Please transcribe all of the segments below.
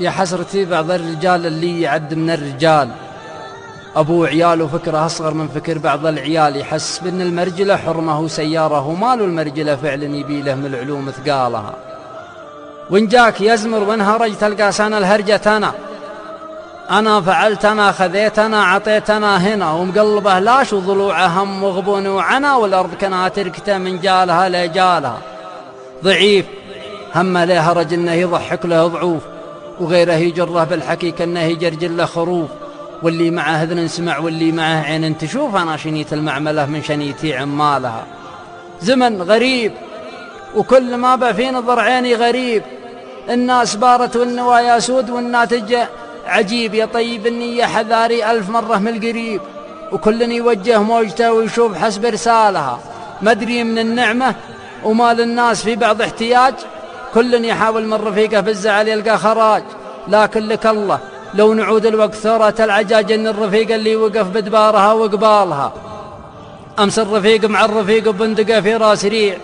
يا حسرتي بعض الرجال اللي يعد من الرجال. أبو عيال وفكره أصغر من فكر بعض العيال. يحس بأن المرجلة حرمه وسيارة ومال المرجلة فعلا يبي له من العلوم ثقالها. وإن جاك يزمر وإن هرج تلقى سنة الهرجة أنا أنا فعلت أنا خذيت أنا عطيت أنا هنا. ومقلبه لاش وضلوعه هم وغبون وعنا والأرض كنا تركته من جالها لجالها. ضعيف هم له هرج إنه يضحك له ضعوف. وغيره يجره بالحكي كانه يجرجل له خروف. واللي معه اذن سمع واللي معه عين. تشوف أنا شنيت المعملة من شنيتي عمالها. زمن غريب وكل ما بقى في نظر عيني غريب. الناس بارت والنوايا سود والناتج عجيب. يا طيب النية حذاري ألف مرة من القريب. وكل يوجه موجته ويشوف حسب رسالها مدري من النعمة ومال الناس في بعض احتياج. كل يحاول من رفيقه في الزعل يلقى خراج. لكن لك الله لو نعود الوقت ثورة العجاج إن الرفيق اللي وقف بدبارها وقبالها. أمس الرفيق مع الرفيق بندقة في راس ريع.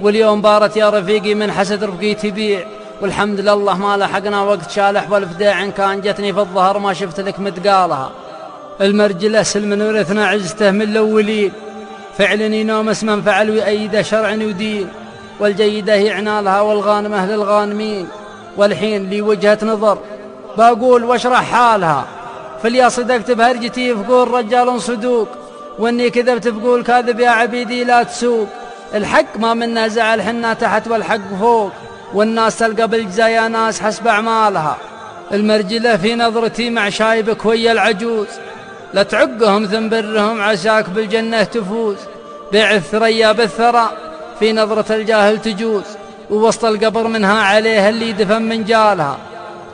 واليوم بارت يا رفيقي من حسد رفقي تبيع. والحمد لله ما لحقنا وقت شالح والفداع إن كان جتني في الظهر ما شفت لك متقالها المرجلة سلم ورثنا عزته من الأولين. فعل ينوم اسما فعل ويأيده شرع ودين والجيدة يعنى لها والغانمة للغانمين والحين لي وجهة نظر بقول واشرح حالها. فليا صدقت بهرجتي فقول رجال صدوق وإني كذبت بقول كاذب يا عبيدي لا تسوق. الحق ما منا زعل حنا تحت والحق فوق. والناس تلقى بالجزايا ناس حسب أعمالها. المرجلة في نظرتي مع شايبك ويا العجوز. لا تعقهم ذنبرهم عساك بالجنة تفوز. بيع الثريا بالثرى في نظرة الجاهل تجوز ووسط القبر منها عليه اللي دفن من جالها.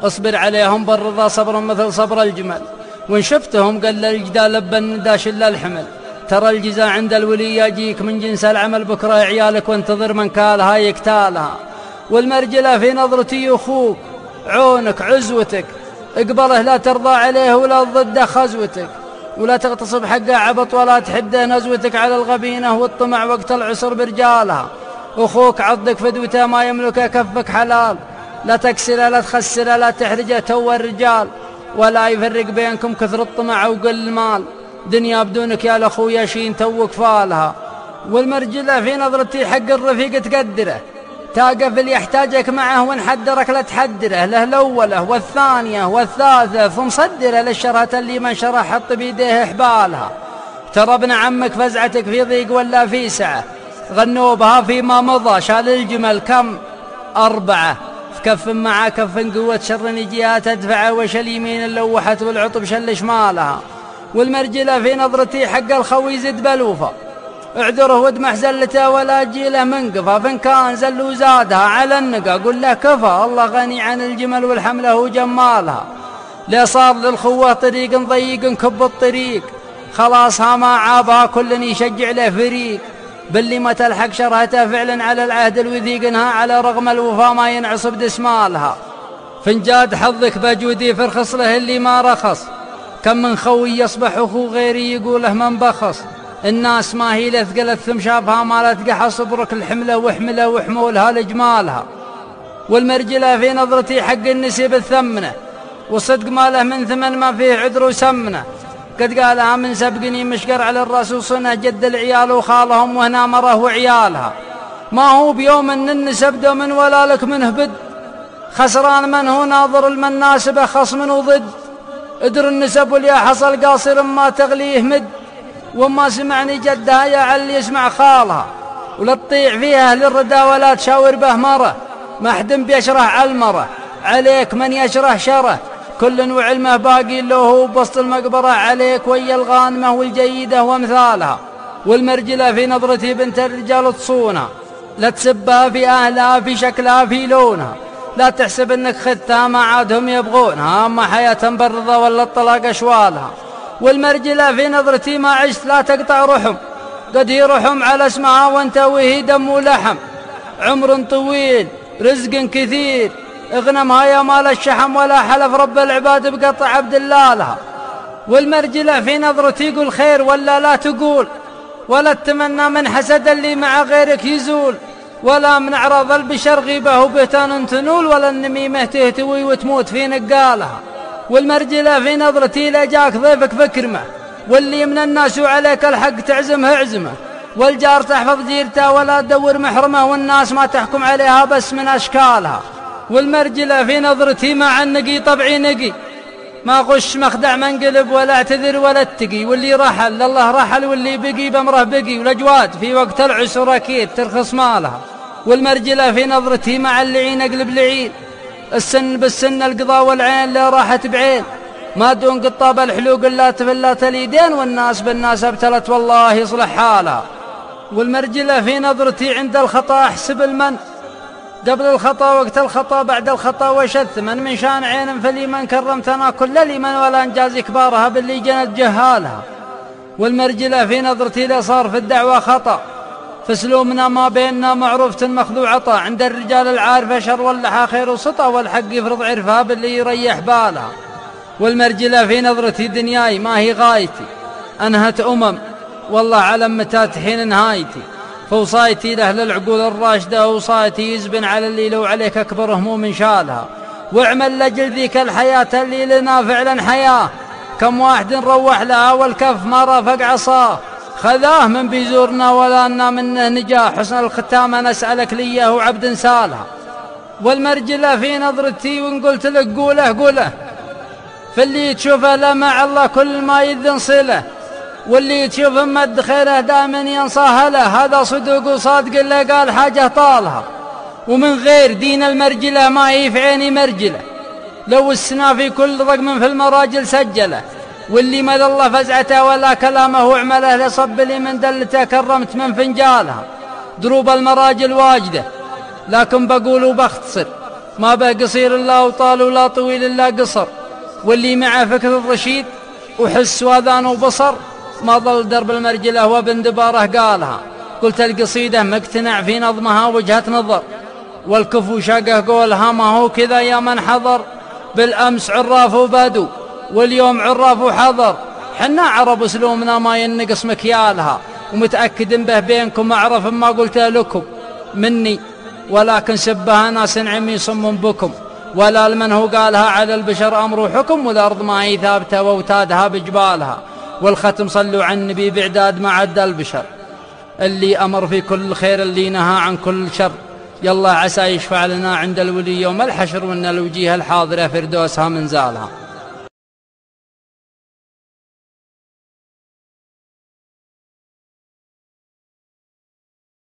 اصبر عليهم بالرضا صبرا مثل صبر الجمل. وإن شفتهم قل الجدال لبن داش إلا الحمل. ترى الجزاء عند الولي يجيك من جنس العمل بكره عيالك وانتظر من كالها يكتالها. والمرجلة في نظرتي أخوك عونك عزوتك. اقبله لا ترضى عليه ولا ضده خزوتك. ولا تغتصب حقه عبط ولا تحده نزوتك على الغبينة والطمع وقت العسر برجالها أخوك عضك فدوته ما يملكه كفك حلال. لا تكسره لا تخسره لا تحرجه تو الرجال. ولا يفرق بينكم كثر الطمع وقل المال دنيا بدونك يا الأخويا شين توك فالها. والمرجلة في نظرتي حق الرفيق تقدره. تقف اللي يحتاجك معه وان حدرك لا تحدره له الأولة والثانية والثالثة ثم صدره للشرهة اللي من شرح حط بيديه حبالها ترى ابن عمك فزعتك في ضيق ولا في سعة؟ غنوا بها فيما مضى شال الجمل كم؟ أربعة. كف مع كف قوة شر جهة تدفعه وش اليمين اللوحت والعطب شل شمالها والمرجلة في نظرتي حق الخوي زد بلوفة. اعذره ودمح زلته ولا جيله منقفة فإن كان زل وزادها على النقا قل له كفى. الله غني عن الجمل والحملة وجمالها لا صار للخوة طريق ضيق كب الطريق. خلاصها ما عابها كل يشجع له فريق. باللي ما تلحق شرهته فعلا على العهد الوثيق انها على رغم الوفا ما ينعص بدسمالها فنجاد حظك بجودي فرخص له اللي ما رخص. كم من خوي يصبح أخو غيري يقوله من بخص. الناس ما هي لثقلت ثم شافها ما لتقح صبرك الحملة وحملة وحمولها لجمالها. والمرجلة في نظرتي حق النسيب الثمنة. والصدق ما له من ثمن ما فيه عذر وسمنة. قد قالها من سبقني مشقر على الرسول صنع جد العيال وخالهم وهنا مره وعيالها ما هو بيوم إن النسب من ولا لك منه بد. خسران من هو ناظر المناسبة خصم وضد. ادر النسب واليا حصل قاصر ما تغليه مد. وما سمعني جدها يا علي يسمع خالها. ولا تطيع فيها للردى ولا تشاور به مرة. ما حد بيشرح على المرة عليك من يشرح شرة. كل وعلمه باقي له هو بسط المقبرة. عليك ويا الغانمة والجيدة وامثالها. والمرجلة في نظرتي بنت الرجال تصونها. لا تسبها في أهلها في شكلها في لونها. لا تحسب إنك خدتها ما عادهم يبغونها. أما حياة برضة ولا الطلاق أشوالها. والمرجلة في نظرتي ما عشت لا تقطع رحم قد هي رحم على اسمها وانت وهي دم ولحم. عمر طويل رزق كثير. اغنمها يا مال الشحم ولا حلف رب العباد بقطع عبد الله لها. والمرجلة في نظرتي يقول خير ولا لا تقول. ولا تتمنى من حسد اللي مع غيرك يزول. ولا من أعراض البشر غيبة وبهتان تنول. ولا النميمة تهتوي وتموت في نقالها. والمرجلة في نظرتي لجاك ضيفك فكرمه واللي من الناس وعليك الحق تعزمه اعزمه. والجار تحفظ جيرته ولا تدور محرمه والناس ما تحكم عليها بس من أشكالها. والمرجلة في نظرتي مع النقي طبعي نقي. ما غش مخدع منقلب ولا أعتذر ولا أتقي. واللي رحل لله رحل واللي بقي بمره بقي. والأجواد في وقت العسر أكيد ترخص مالها. والمرجله في نظرتي مع اللعين أقلب لعين. السن بالسن القضاء والعين لا راحت بعين. ما دون قطاب الحلوق الا تفلت اليدين والناس بالناس ابتلت والله يصلح حالها. والمرجلة في نظرتي عند الخطا احسب المن. قبل الخطا وقت الخطا بعد الخطا وشث من من شان عين فليمن كرمتنا كل لمن ولا انجاز كبارها باللي جنت جهالها. والمرجلة في نظرتي لا صار في الدعوة خطأ. فسلومنا ما بيننا معروفة مخذوع عطا عند الرجال العارفة شر واللحى خير وسطى والحق يفرض عرفها باللي يريح بالها. والمرجلة في نظرتي دنياي ما هي غايتي. أنهت أمم والله علم متى تحين نهايتي. فوصايتي لأهل العقول الراشدة وصايتي يزبن على اللي لو عليك أكبر هموم شالها. واعمل لجل ذيك الحياة اللي لنا فعلا حياة. كم واحد روح لها والكف ما رافق عصاه. خذاه من بيزورنا ولا أنا منه نجاح حسن الختام نسألك ليه وعبد سالها. والمرجلة في نظرتي وإن قلت لك قوله قوله. فاللي تشوفه لا مع الله كل ما يذن صلة. واللي تشوف مد خيره دائما ينصاها له. هذا صدق وصادق اللي قال حاجة طالها. ومن غير دين المرجلة ما هي في عيني مرجلة. لو السنا في كل رقم في المراجل سجله. واللي مد الله فزعته ولا كلامه وعمله لصب لي من دلته كرمت من فنجالها. دروب المراجل واجده. لكن بقول وبختصر. ما به قصير الا وطال ولا طويل إلا قصر. واللي معه فكر الرشيد وحس واذان وبصر ما ظل درب المرجله وابن دباره قالها. قلت القصيده مقتنع في نظمها وجهة نظر. والكفو شقه قولها ما هو كذا يا من حضر. بالأمس عراف وبدو واليوم عراف وحضر. حنا عرب اسلوبنا ما ينقص مكيالها. ومتأكد به بينكم أعرف ما قلته لكم. مني. ولكن سبها ناس عمي صم بكم. ولا لمن هو قالها على البشر أمر وحكم والأرض ما هي ثابتة وأوتادها بجبالها. والختم صلوا عن النبي بعداد ما عد البشر. اللي أمر في كل خير اللي نهى عن كل شر. يلا عسى يشفع لنا عند الولي يوم الحشر وإن الوجيه الحاضره فردوسها من زالها.